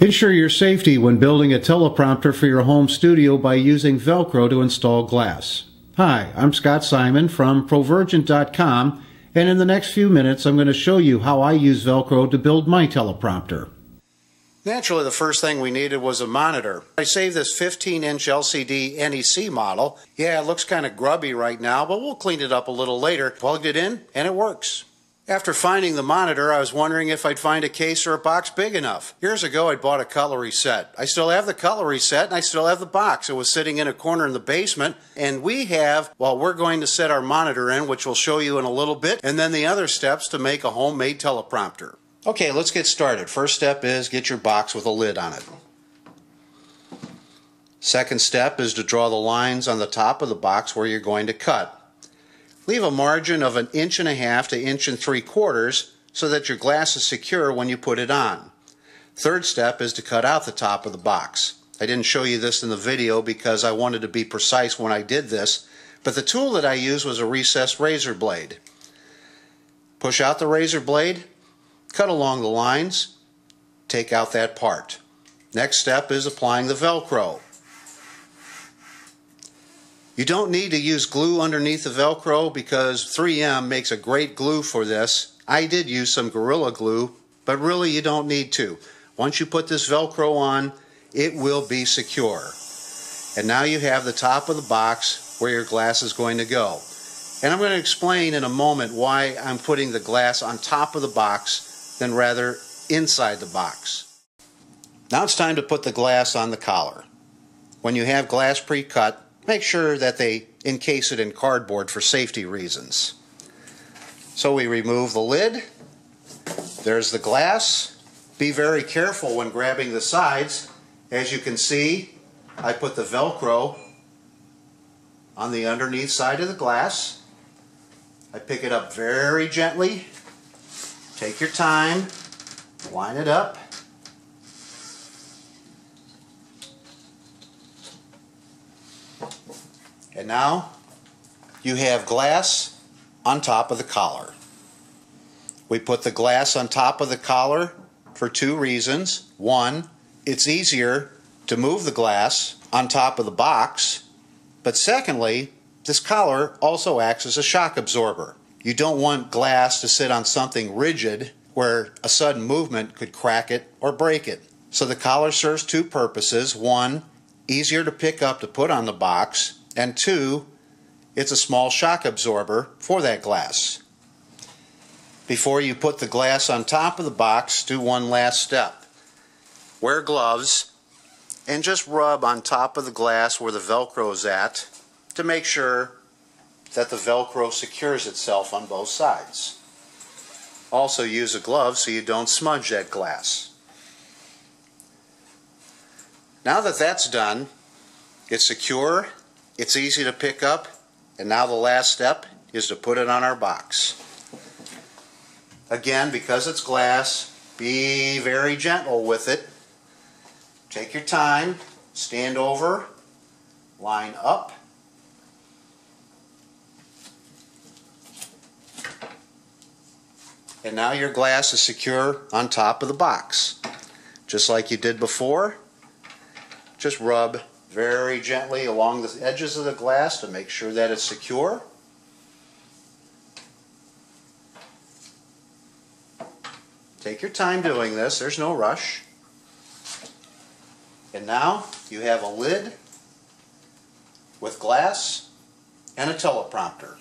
Ensure your safety when building a teleprompter for your home studio by using Velcro to install glass. Hi, I'm Scott Simon from Provergent.com, and in the next few minutes I'm going to show you how I use Velcro to build my teleprompter. Naturally, the first thing we needed was a monitor. I saved this 15 inch LCD NEC model. Yeah, it looks kind of grubby right now, but we'll clean it up a little later. Plugged it in, and it works. After finding the monitor, I was wondering if I'd find a case or a box big enough. Years ago, I bought a cutlery set. I still have the cutlery set and I still have the box. It was sitting in a corner in the basement. And we have, well, we're going to set our monitor in, which we'll show you in a little bit, and then the other steps to make a homemade teleprompter. Okay, let's get started. First step is get your box with a lid on it. Second step is to draw the lines on the top of the box where you're going to cut. Leave a margin of an inch and a half to inch and three quarters so that your glass is secure when you put it on. Third step is to cut out the top of the box. I didn't show you this in the video because I wanted to be precise when I did this, but the tool that I used was a recessed razor blade. Push out the razor blade, cut along the lines, take out that part. Next step is applying the Velcro. You don't need to use glue underneath the Velcro because 3M makes a great glue for this. I did use some Gorilla Glue, but really you don't need to. Once you put this Velcro on, it will be secure. And now you have the top of the box where your glass is going to go. And I'm going to explain in a moment why I'm putting the glass on top of the box than rather inside the box. Now it's time to put the glass on the collar. When you have glass pre-cut, make sure that they encase it in cardboard for safety reasons. So we remove the lid. There's the glass. Be very careful when grabbing the sides. As you can see, I put the Velcro on the underneath side of the glass. I pick it up very gently. Take your time. Line it up. And now you have glass on top of the collar. We put the glass on top of the collar for two reasons. One, it's easier to move the glass on top of the box. But secondly, this collar also acts as a shock absorber. You don't want glass to sit on something rigid where a sudden movement could crack it or break it. So the collar serves two purposes. One, easier to pick up to put on the box, and two, it's a small shock absorber for that glass. Before you put the glass on top of the box, do one last step. Wear gloves and just rub on top of the glass where the Velcro is at to make sure that the Velcro secures itself on both sides. Also use a glove so you don't smudge that glass. Now that that's done, it's secure it's easy to pick up, and now the last step is to put it on our box. Again, because it's glass, be very gentle with it. Take your time, stand over, line up. And now your glass is secure on top of the box. Just like you did before, just rub very gently along the edges of the glass to make sure that it's secure. Take your time doing this, there's no rush. And now you have a lid with glass and a teleprompter.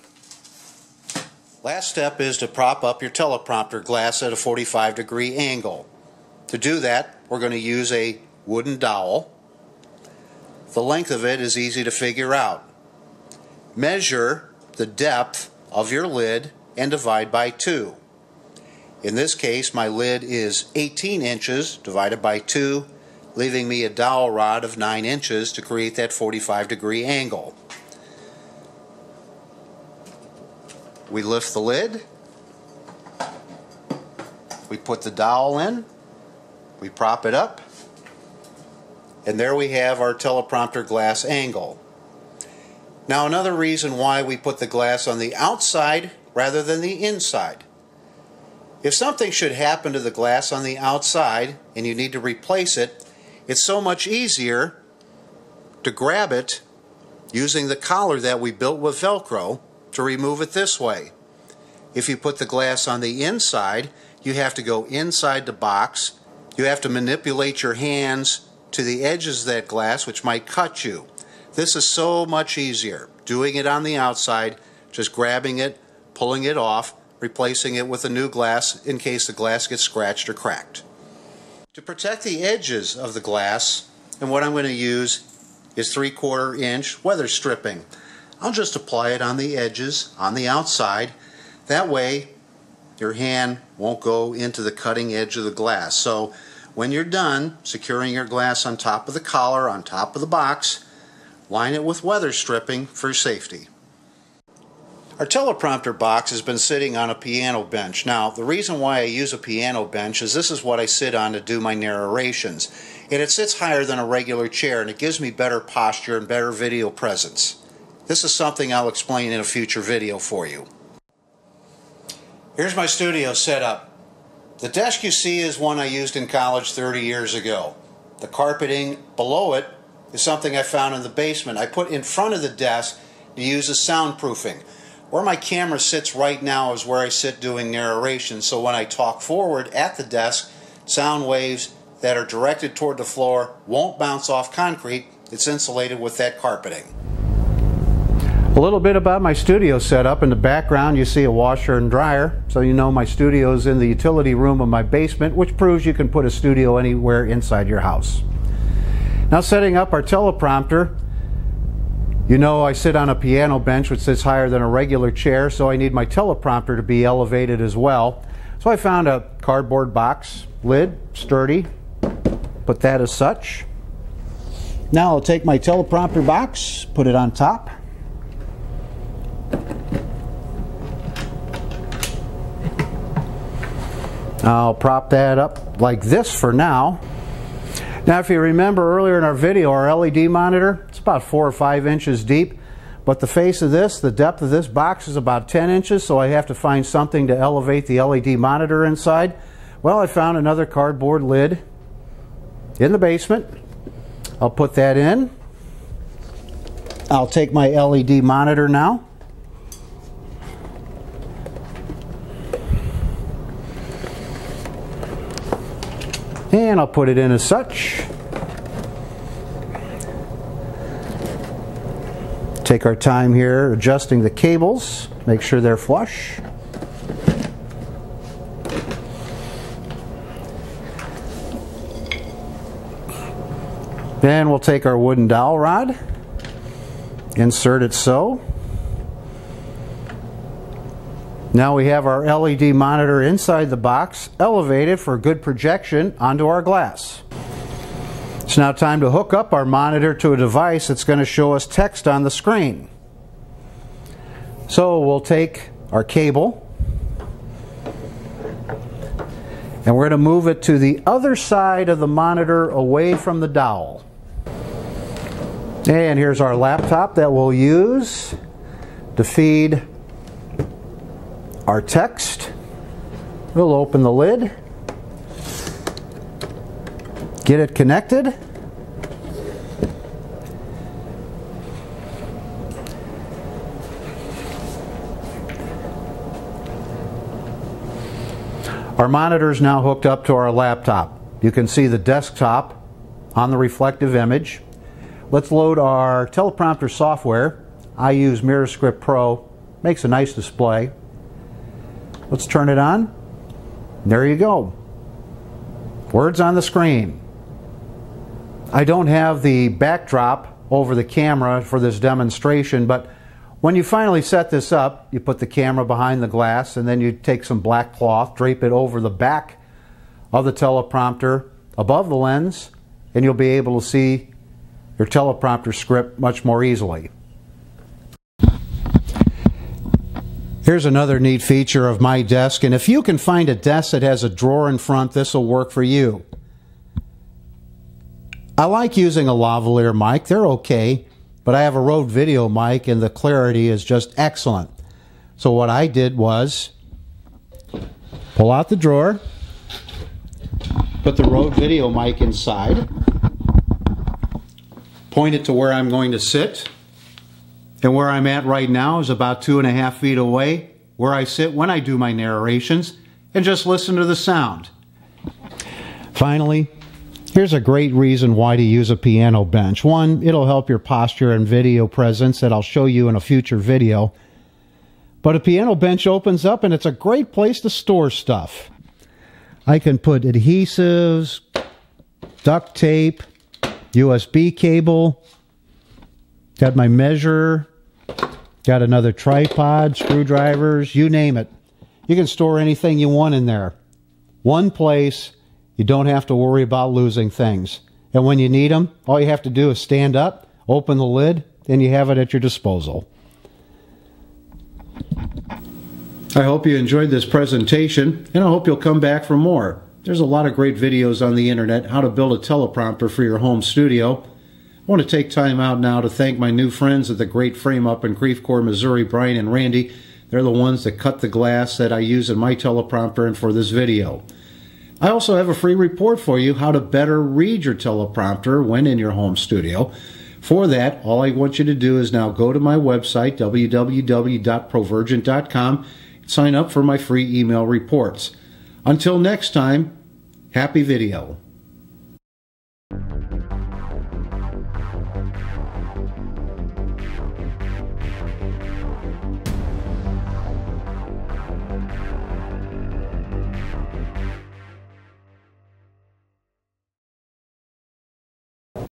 Last step is to prop up your teleprompter glass at a 45 degree angle. To do that, we're going to use a wooden dowel the length of it is easy to figure out. Measure the depth of your lid and divide by 2. In this case, my lid is 18 inches divided by 2, leaving me a dowel rod of 9 inches to create that 45 degree angle. We lift the lid, we put the dowel in, we prop it up, and there we have our teleprompter glass angle. Now another reason why we put the glass on the outside rather than the inside. If something should happen to the glass on the outside and you need to replace it, it's so much easier to grab it using the collar that we built with Velcro to remove it this way. If you put the glass on the inside, you have to go inside the box. You have to manipulate your hands to the edges of that glass, which might cut you. This is so much easier. Doing it on the outside, just grabbing it, pulling it off, replacing it with a new glass in case the glass gets scratched or cracked. To protect the edges of the glass, and what I'm going to use is 3 quarter inch weather stripping. I'll just apply it on the edges, on the outside. That way your hand won't go into the cutting edge of the glass. So when you're done securing your glass on top of the collar, on top of the box, line it with weather stripping for safety. Our teleprompter box has been sitting on a piano bench. Now, the reason why I use a piano bench is this is what I sit on to do my narrations. And it sits higher than a regular chair and it gives me better posture and better video presence. This is something I'll explain in a future video for you. Here's my studio setup. The desk you see is one I used in college 30 years ago. The carpeting below it is something I found in the basement. I put in front of the desk to use as soundproofing. Where my camera sits right now is where I sit doing narration, so when I talk forward at the desk, sound waves that are directed toward the floor won't bounce off concrete. It's insulated with that carpeting. A little bit about my studio setup. In the background you see a washer and dryer, so you know my studio is in the utility room of my basement, which proves you can put a studio anywhere inside your house. Now setting up our teleprompter, you know I sit on a piano bench which sits higher than a regular chair, so I need my teleprompter to be elevated as well. So I found a cardboard box lid, sturdy, put that as such. Now I'll take my teleprompter box, put it on top. I'll prop that up like this for now. Now if you remember earlier in our video, our LED monitor, it's about four or five inches deep. But the face of this, the depth of this box is about 10 inches, so I have to find something to elevate the LED monitor inside. Well, I found another cardboard lid in the basement. I'll put that in. I'll take my LED monitor now. And I'll put it in as such. Take our time here adjusting the cables, make sure they're flush. Then we'll take our wooden dowel rod, insert it so. Now we have our LED monitor inside the box, elevated for good projection onto our glass. It's now time to hook up our monitor to a device that's going to show us text on the screen. So we'll take our cable and we're going to move it to the other side of the monitor away from the dowel. And here's our laptop that we'll use to feed our text. We'll open the lid, get it connected. Our monitor is now hooked up to our laptop. You can see the desktop on the reflective image. Let's load our teleprompter software. I use MirrorScript Pro. Makes a nice display. Let's turn it on. There you go. Words on the screen. I don't have the backdrop over the camera for this demonstration, but when you finally set this up, you put the camera behind the glass and then you take some black cloth, drape it over the back of the teleprompter above the lens, and you'll be able to see your teleprompter script much more easily. Here's another neat feature of my desk, and if you can find a desk that has a drawer in front, this will work for you. I like using a lavalier mic, they're okay, but I have a Rode video mic and the clarity is just excellent. So what I did was Pull out the drawer. Put the Rode video mic inside. Point it to where I'm going to sit. And where I'm at right now is about two and a half feet away, where I sit when I do my narrations, and just listen to the sound. Finally, here's a great reason why to use a piano bench. One, it'll help your posture and video presence that I'll show you in a future video. But a piano bench opens up and it's a great place to store stuff. I can put adhesives, duct tape, USB cable, got my measure, got another tripod, screwdrivers, you name it. You can store anything you want in there. One place you don't have to worry about losing things. And when you need them, all you have to do is stand up, open the lid, and you have it at your disposal. I hope you enjoyed this presentation, and I hope you'll come back for more. There's a lot of great videos on the internet how to build a teleprompter for your home studio. I want to take time out now to thank my new friends at the Great Frame Up in Creve Missouri, Brian and Randy. They're the ones that cut the glass that I use in my teleprompter and for this video. I also have a free report for you how to better read your teleprompter when in your home studio. For that, all I want you to do is now go to my website, www.provergent.com, sign up for my free email reports. Until next time, happy video.